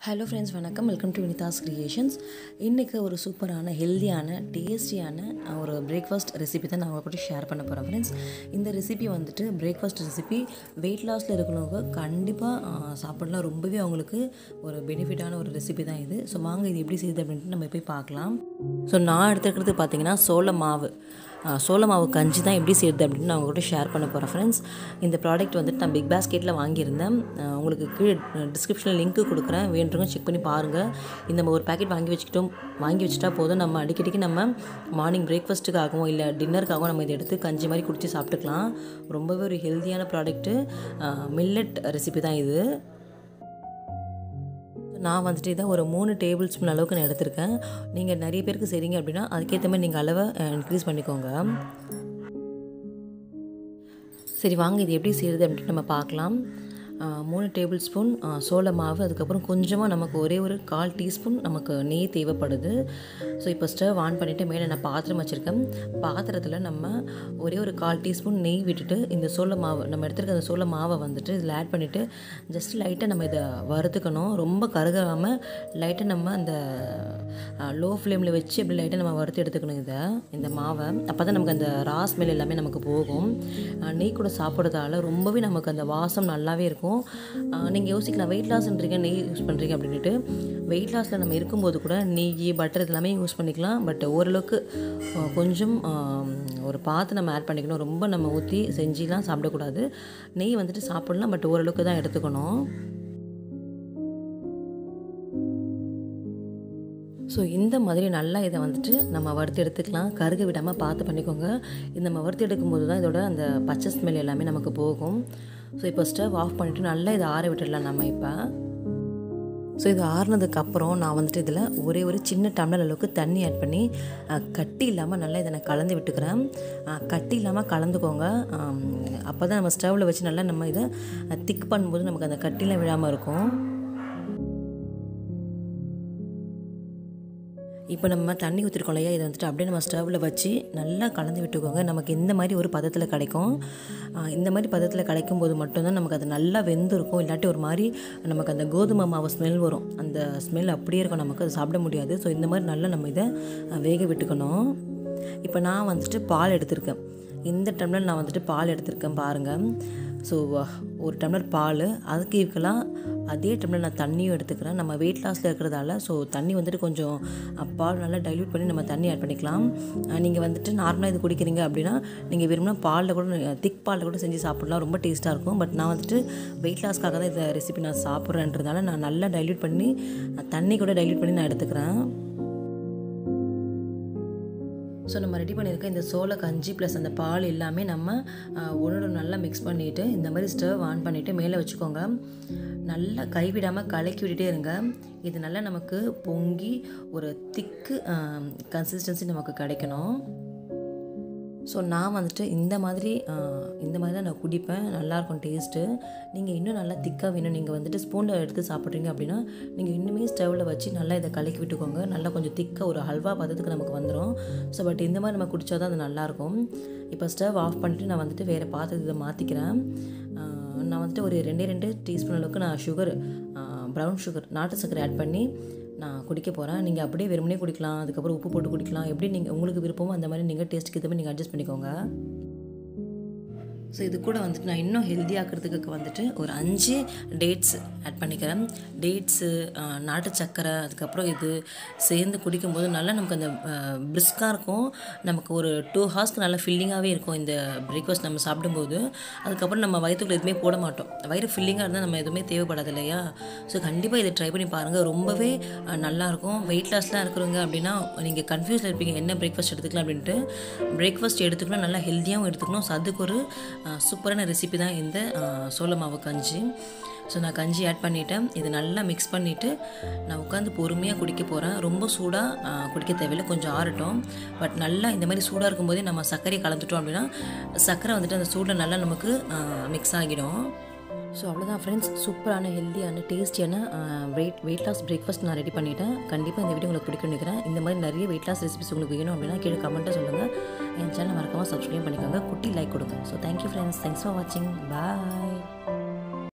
Hello friends வணக்கம். Welcome to Vinitha's creations இன்றைக்கி ஒரு சூப்பரான ஹெல்த்தியான டேஸ்டியான ஒரு பிரேக்ஃபாஸ்ட் ரெசிபி தான் நான் உங்கள் கூட ஷேர் பண்ண போகிறேன் ஃப்ரெண்ட்ஸ் இந்த ரெசிபி வந்துட்டு பிரேக்ஃபாஸ்ட் ரெசிபி வெயிட் லாஸில் இருக்கிறவங்க கண்டிப்பாக சாப்பிடலாம். ரொம்பவே அவங்களுக்கு ஒரு பெனிஃபிட்டான ஒரு ரெசிபி தான் இது. ஸோ வாங்க இது எப்படி செய்யுது அப்படின்ட்டு நம்ம போய் பார்க்கலாம். ஸோ நான் எடுத்துக்கிறது பார்த்தீங்கன்னா சோள மாவு. சோளமாவு மாவு கஞ்சி தான் எப்படி செய்யுது அப்படின்னு நான் உங்கள்கிட்ட ஷேர் பண்ண போகிறேன் ஃப்ரெண்ட்ஸ் இந்த ப்ராடக்ட் வந்துட்டு நான் பிக் பாஸ்கெட்டில் வாங்கியிருந்தேன். உங்களுக்கு கீழே டிஸ்கிரிப்ஷனில் லிங்க்கு கொடுக்குறேன். வேண்டுங்க செக் பண்ணி பாருங்கள் இந்த நம்ம ஒரு பேக்கெட் வாங்கி வச்சுக்கிட்டோம் வாங்கி வச்சுட்டா போதும். நம்ம அடிக்கடிக்கு நம்ம மார்னிங் பிரேக்ஃபாஸ்ட்டுக்காகவும் இல்லை டின்னருக்காகவும் நம்ம இதை எடுத்து கஞ்சி மாதிரி குடித்து சாப்பிட்டுக்கலாம். ரொம்பவே ஒரு ஹெல்த்தியான ப்ராடக்ட்டு மில்லட் ரெசிபி தான் இது. நான் வந்துட்டு இதை ஒரு மூணு டேபிள் ஸ்பூன் அளவுக்கு நான் எடுத்திருக்கேன். நீங்கள் நிறைய பேருக்கு செய்கிறீங்க அப்படின்னா அதுக்கேற்ற மாதிரி நீங்கள் அளவை இன்க்ரீஸ் பண்ணிக்கோங்க. சரி வாங்க இது எப்படி செய்கிறது அப்படின்ட்டு நம்ம பார்க்கலாம். மூணு டேபிள் ஸ்பூன் சோள மாவு அதுக்கப்புறம் கொஞ்சமாக நமக்கு ஒரே ஒரு கால் டீஸ்பூன் நமக்கு நெய் தேவைப்படுது. ஸோ இப்போ ஸ்டவ் ஆன் பண்ணிவிட்டு மேலே நான் பாத்திரம் வச்சுருக்கேன். பாத்திரத்தில் நம்ம ஒரே ஒரு கால் டீஸ்பூன் நெய் விட்டுட்டு இந்த சோள மாவு நம்ம எடுத்துருக்க அந்த சோள மாவை வந்துட்டு இதில் ஆட் பண்ணிவிட்டு ஜஸ்ட் லைட்டாக நம்ம இதை வறுத்துக்கணும். ரொம்ப கருகாமல் லைட்டாக நம்ம அந்த லோ ஃப்ளேமில் வச்சு அப்படி லைட்டாக நம்ம வறுத்து எடுத்துக்கணும் இதை இந்த மாவை. அப்போ தான் நமக்கு அந்த ராஸ் ஸ்மெல் எல்லாமே நமக்கு போகும். நெய் கூட சாப்பிட்றதால ரொம்பவே நமக்கு அந்த வாசம் நல்லாவே இருக்கும். நீங்கள் யோசிக்கலாம் வெயிட் லாஸ்ன்றீங்க நெய் யூஸ் பண்ணுறீங்க அப்படின்ட்டு வெயிட் லாஸில் நம்ம இருக்கும்போது கூட நெய் பட்டர் இதெல்லாமே யூஸ் பண்ணிக்கலாம். பட் ஓரளவுக்கு கொஞ்சம் ஒரு பார்த்து நம்ம ஆட் பண்ணிக்கணும். ரொம்ப நம்ம ஊற்றி செஞ்சுலாம் சாப்பிடக்கூடாது. நெய் வந்துட்டு சாப்பிடலாம் பட் ஓரளவுக்கு தான் எடுத்துக்கணும். ஸோ இந்த மாதிரி நல்லா இதை வந்துட்டு நம்ம வறுத்து எடுத்துக்கலாம். கருக விடாமல் பார்த்து பண்ணிக்கோங்க. இந்த நம்ம வறுத்து எடுக்கும்போது தான் இதோட அந்த பச்சை ஸ்மெல் எல்லாமே நமக்கு போகும். ஸோ இப்போ ஸ்டவ் ஆஃப் பண்ணிவிட்டு நல்லா இதை ஆற விட்டுடலாம் நம்ம இப்போ. ஸோ இது ஆறினதுக்கப்புறம் நான் வந்துட்டு இதில் ஒரே ஒரு சின்ன டம்ளர் அளவுக்கு தண்ணி ஆட் பண்ணி கட்டி இல்லாமல் நல்லா இதை நான் கலந்து விட்டுக்கிறேன். கட்டி இல்லாமல் கலந்துக்கோங்க. அப்போ தான் நம்ம ஸ்டவ்வில் வச்சு நல்லா நம்ம இதை திக் பண்ணும்போது நமக்கு அந்த கட்டிலாம் விழாமல் இருக்கும். இப்போ நம்ம தண்ணி ஊற்றிருக்கோம் இல்லையா? இதை வந்துட்டு அப்படியே நம்ம ஸ்டவ்வில் வச்சு நல்லா கலந்து விட்டுக்கோங்க. நமக்கு இந்த மாதிரி ஒரு பதத்தில் கிடைக்கும். இந்த மாதிரி பதத்தில் கிடைக்கும் போது மட்டும்தான் நமக்கு அது நல்லா வெந்திருக்கும். இல்லாட்டி ஒரு மாதிரி நமக்கு அந்த கோதுமை மாவு ஸ்மெல் வரும். அந்த ஸ்மெல் அப்படியே இருக்கும். நமக்கு அது சாப்பிட முடியாது. ஸோ இந்த மாதிரி நல்லா நம்ம இதை வேக விட்டுக்கணும். இப்போ நான் வந்துட்டு பால் எடுத்திருக்கேன். இந்த டம்ளர் நான் வந்துட்டு பால் எடுத்திருக்கேன் பாருங்கள் ஸோ ஒரு டம்ளர் பால் அதுக்கு ஈக்குவலாக அதே டம்ளர் நான் தண்ணியும் எடுத்துக்கிறேன். நம்ம வெயிட் லாஸில் இருக்கிறதால ஸோ தண்ணி வந்துட்டு கொஞ்சம் பால் நல்லா டைல்யூட் பண்ணி நம்ம தண்ணி ஆட் பண்ணிக்கலாம். நீங்கள் வந்துட்டு நார்மலாக இது குடிக்கிறீங்க அப்படின்னா நீங்கள் விரும்பினா பாலில் கூட திக் பாலில் கூட செஞ்சு சாப்பிடலாம். ரொம்ப டேஸ்ட்டாக இருக்கும். பட் நான் வந்துட்டு வெயிட் லாஸ்க்காக தான் இந்த ரெசிபி நான் சாப்பிட்றேன்றதால நான் நல்லா டைல்யூட் பண்ணி தண்ணி கூட டைல்யூட் பண்ணி நான் எடுத்துக்கிறேன். ஸோ நம்ம ரெடி பண்ணியிருக்க இந்த சோள கஞ்சி ப்ளஸ் அந்த பால் எல்லாமே நம்ம ஒன்றோட நல்லா மிக்ஸ் பண்ணிவிட்டு இந்த மாதிரி ஸ்டவ் ஆன் பண்ணிவிட்டு மேலே வச்சுக்கோங்க. நல்லா கைவிடாமல் கலக்கி விட்டுட்டே இருங்க. இது நல்லா நமக்கு பொங்கி ஒரு திக்கு கன்சிஸ்டன்சி நமக்கு கிடைக்கணும். ஸோ நான் வந்துட்டு இந்த மாதிரி இந்த மாதிரி தான் நான் குடிப்பேன். நல்லாயிருக்கும் டேஸ்ட்டு. நீங்கள் இன்னும் நல்லா திக்காக வேணும். நீங்கள் வந்துட்டு ஸ்பூனில் எடுத்து சாப்பிட்றீங்க அப்படின்னா நீங்கள் இன்னுமே ஸ்டவ்வில் வச்சு நல்லா இதை கலக்கி விட்டுக்கோங்க. நல்லா கொஞ்சம் திக்காக ஒரு ஹல்வா பதத்துக்கு நமக்கு வந்துடும் ஸோ பட் இந்த மாதிரி நம்ம குடித்தா தான் அது நல்லாயிருக்கும். இப்போ ஸ்டவ் ஆஃப் பண்ணிட்டு நான் வந்துட்டு வேறு பாத்திரத்தை மாற்றிக்கிறேன் நான் வந்துட்டு ஒரு ரெண்டே ரெண்டு டீஸ்பூன் அளவுக்கு நான் சுகர் ப்ரௌன் சுகர் நாட்டு சர்க்கரை ஆட் பண்ணி நான் குடிக்க போகிறேன் நீங்கள் அப்படியே வெறுமனே குடிக்கலாம் அதுக்கப்புறம் உப்பு போட்டு குடிக்கலாம். எப்படி நீங்கள் உங்களுக்கு விருப்பமோ அந்த மாதிரி நீங்கள் டேஸ்ட்டுக்கு ஏற்ற மாதிரி நீங்கள் அட்ஜஸ்ட் பண்ணிக்கோங்க. ஸோ இது கூட வந்துட்டு நான் இன்னும் ஹெல்த்தியாக்கிறதுக்கு வந்துட்டு ஒரு அஞ்சு டேட்ஸ் ஆட் பண்ணிக்கிறேன். டேட்ஸு நாட்டு சக்கரை அதுக்கப்புறம் இது சேர்ந்து குடிக்கும்போது நல்லா நமக்கு அந்த பிரிஸ்காக இருக்கும். நமக்கு ஒரு டூ ஹார்ஸ்க்கு நல்லா ஃபில்லிங்காகவே இருக்கும் இந்த பிரேக்ஃபாஸ்ட் நம்ம சாப்பிடும்போது. அதுக்கப்புறம் நம்ம வயிற்றுக்குள்ள எதுவுமே போட மாட்டோம். வயிறு ஃபில்லிங்காக இருந்தால் நம்ம எதுவுமே தேவைப்படாது இல்லையா? ஸோ கண்டிப்பாக இதை ட்ரை பண்ணி பாருங்கள் ரொம்பவே நல்லாயிருக்கும் வெயிட் லாஸ்லாம் இருக்கிறவங்க அப்படின்னா நீங்கள் கன்ஃபியூஸில் இருப்பீங்க. என்ன பிரேக்ஃபாஸ்ட் எடுத்துக்கலாம் அப்படின்ட்டு. பிரேக்ஃபாஸ்ட் எடுத்துக்கணும். நல்லா ஹெல்த்தியாகவும் எடுத்துக்கணும். ஸோ அதுக்கு ஒரு சூப்பரான ரெசிபி தான் இந்த சோளமாவு சோள மாவு கஞ்சி. ஸோ நான் கஞ்சி ஆட் பண்ணிவிட்டேன் இது நல்லா மிக்ஸ் பண்ணிவிட்டு நான் உட்காந்து பொறுமையாக குடிக்க போகிறேன் ரொம்ப சூடாக குடிக்க தேவையில்லை. கொஞ்சம் ஆறட்டும். பட் நல்லா இந்த மாதிரி சூடாக இருக்கும்போதே நம்ம சர்க்கரையை கலந்துட்டோம் அப்படின்னா சர்க்கரை வந்துட்டு அந்த சூடில் நல்லா நமக்கு மிக்ஸ் ஆகிடும். ஸோ அவ்வளோதான் ஃப்ரெண்ட்ஸ் சூப்பரான ஹெல்த்தியான டேஸ்டியான வெயிட் வெயிட் லாஸ் பிரேக்ஃபாஸ்ட் நான் ரெடி பண்ணிட்டேன். கண்டிப்பாக இந்த வீடியோ உங்களுக்கு பிடிக்கும் நினைக்கிறேன். இந்த மாதிரி நிறைய வெயிட் லாஸ் ரெசிபிஸ் உங்களுக்கு வேணும் அப்படின்னா கீழே கமெண்ட்டாக சொல்லுங்கள் என் சேனல் மறக்காமல் சப்ஸ்கிரைப் பண்ணிக்கோங்க. குட்டி லைக் கொடுங்க. So thank you friends thanks for வாட்சிங் பாய்